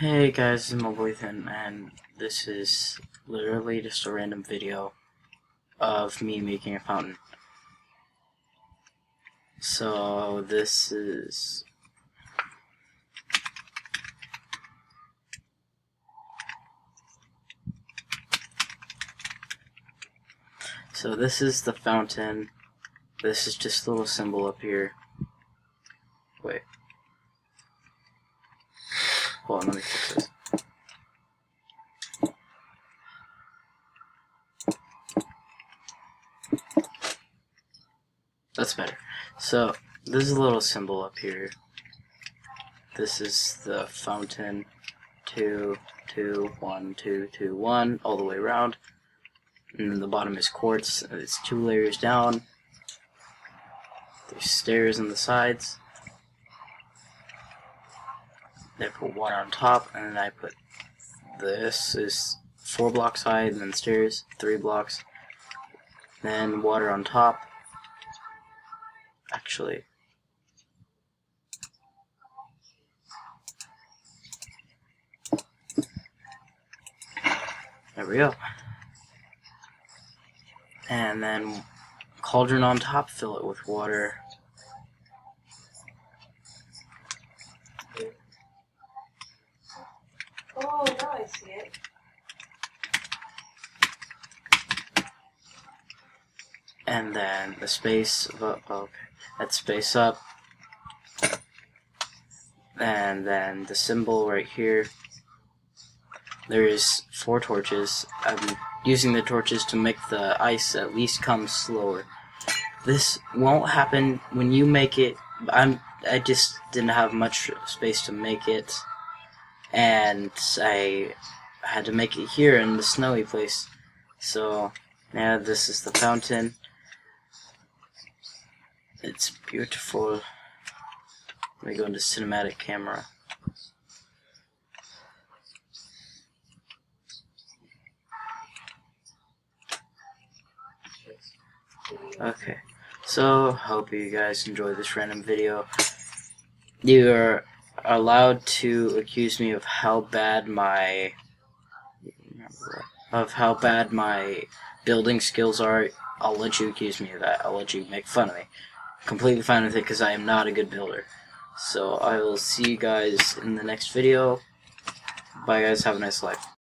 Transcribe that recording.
Hey guys, it's MobileEthan, and this is literally just a random video of me making a fountain. So this is So this is the fountain. This is just a little symbol up here. Wait. On, let me fix this. That's better. So, this is a little symbol up here. This is the fountain. Two, two, one, two, two, one, all the way around. And then the bottom is quartz. It's two layers down. There's stairs on the sides. Then I put water on top, and then I put this is four blocks high, and then stairs, three blocks. Then water on top. Actually, there we go. And then cauldron on top, fill it with water. Oh, now I see it. and then the space oh, oh okay. That space up. And then the symbol right here. There is four torches. I'm using the torches to make the ice at least come slower. This won't happen when you make it. I'm I just didn't have much space to make it and I had to make it here in the snowy place so now this is the fountain it's beautiful. Let me go into cinematic camera. Okay, so hope you guys enjoy this random video. You are allowed to accuse me of how bad my of how bad my building skills are. I'll let you accuse me of that. I'll let you make fun of me completely fine with it because I am not a good builder. So I will see you guys in the next video. Bye guys, have a nice life.